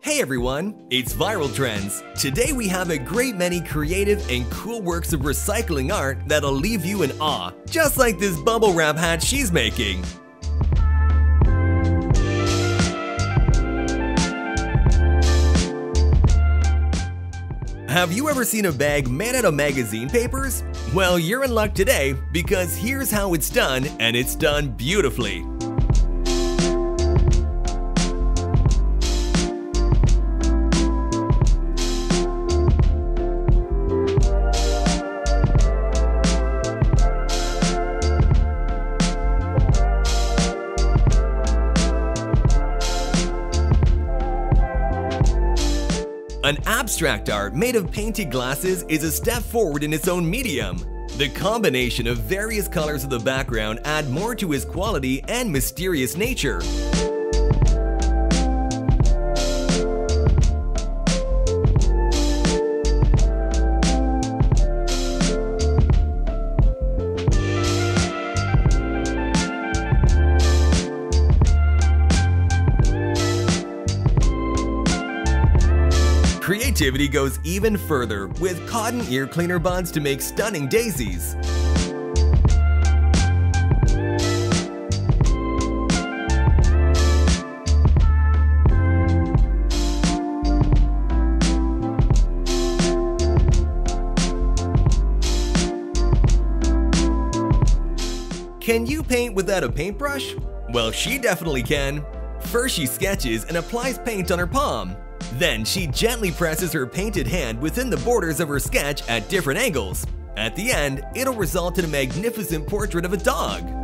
Hey everyone, it's Viral Trends. Today we have a great many creative and cool works of recycling art that'll leave you in awe, just like this bubble wrap hat she's making. Have you ever seen a bag made out of magazine papers? Well, you're in luck today because here's how it's done and it's done beautifully. Abstract art made of painted glasses is a step forward in its own medium. The combination of various colors of the background add more to his quality and mysterious nature. Creativity goes even further with cotton ear cleaner buds to make stunning daisies. Can you paint without a paintbrush? Well, she definitely can. First she sketches and applies paint on her palm. Then she gently presses her painted hand within the borders of her sketch at different angles. At the end, it'll result in a magnificent portrait of a dog.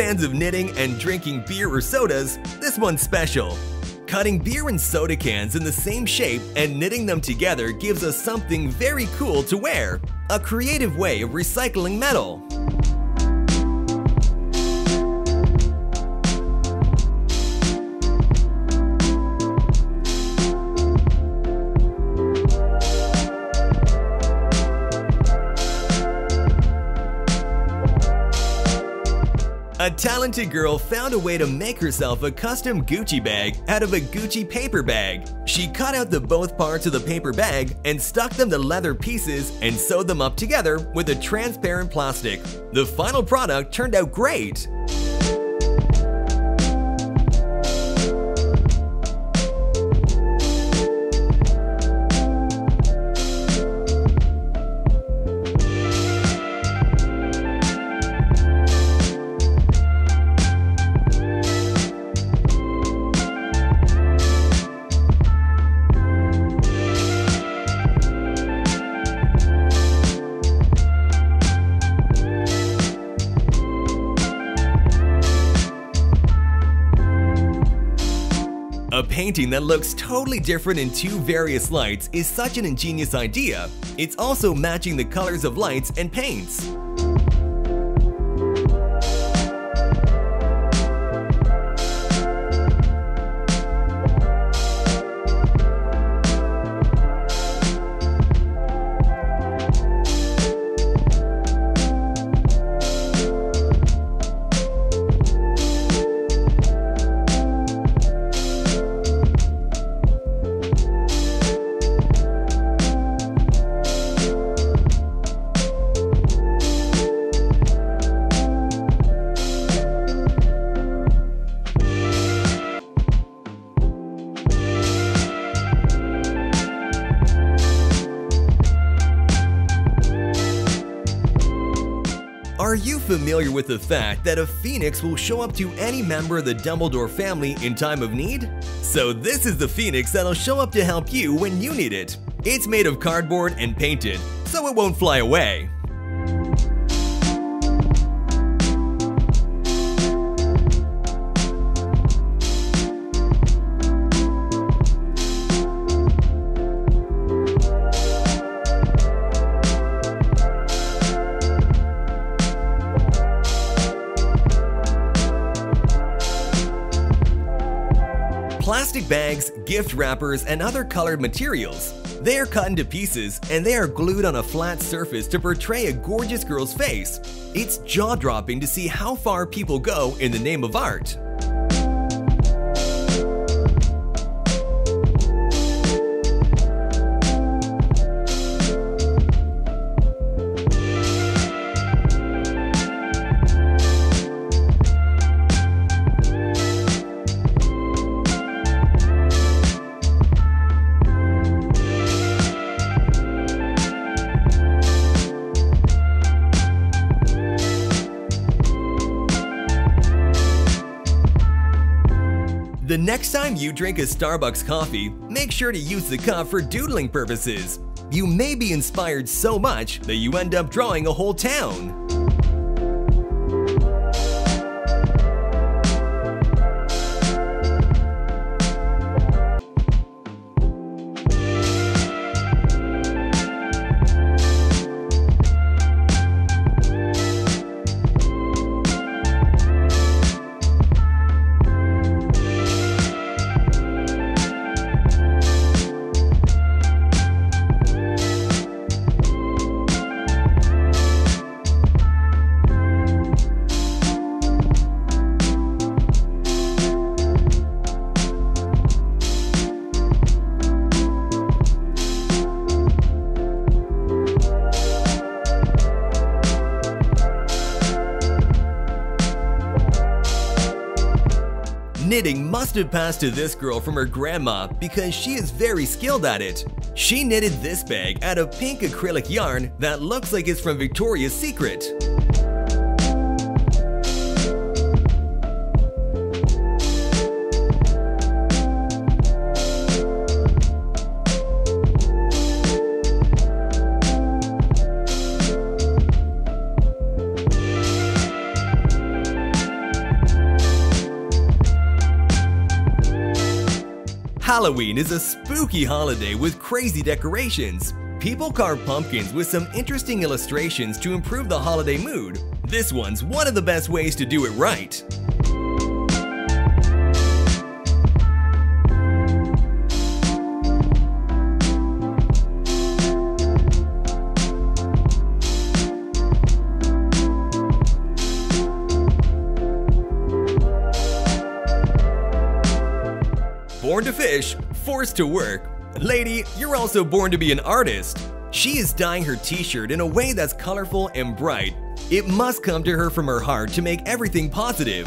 Fans of knitting and drinking beer or sodas, this one's special. Cutting beer and soda cans in the same shape and knitting them together gives us something very cool to wear, a creative way of recycling metal. Talented girl found a way to make herself a custom Gucci bag out of a Gucci paper bag. She cut out the both parts of the paper bag and stuck them to leather pieces and sewed them up together with a transparent plastic. The final product turned out great. Painting that looks totally different in two various lights is such an ingenious idea. It's also matching the colors of lights and paints. Are you familiar with the fact that a phoenix will show up to any member of the Dumbledore family in time of need? So this is the Phoenix that'll show up to help you when you need it. It's made of cardboard and painted, so it won't fly away. Plastic bags, gift wrappers, and other colored materials. They are cut into pieces and they are glued on a flat surface to portray a gorgeous girl's face. It's jaw-dropping to see how far people go in the name of art. Next time you drink a Starbucks coffee, make sure to use the cup for doodling purposes. You may be inspired so much that you end up drawing a whole town. Knitting must have passed to this girl from her grandma because she is very skilled at it. She knitted this bag out of pink acrylic yarn that looks like it's from Victoria's Secret. Halloween is a spooky holiday with crazy decorations. People carve pumpkins with some interesting illustrations to improve the holiday mood. This one's one of the best ways to do it right. Born to fish, forced to work. Lady, you're also born to be an artist. She is dyeing her t-shirt in a way that's colorful and bright. It must come to her from her heart to make everything positive.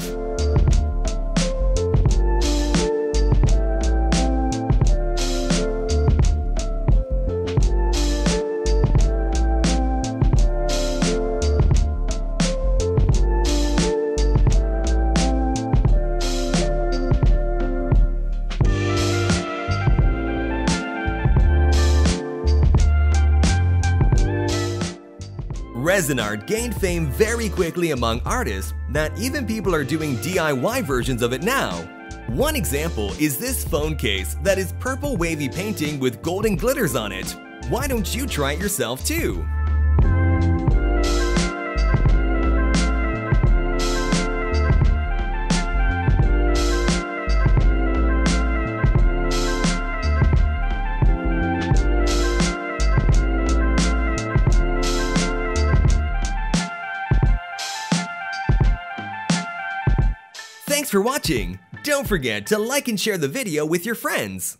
Resin art gained fame very quickly among artists that even people are doing DIY versions of it now. One example is this phone case that is purple wavy painting with golden glitters on it. Why don't you try it yourself too? For watching! Don't forget to like and share the video with your friends!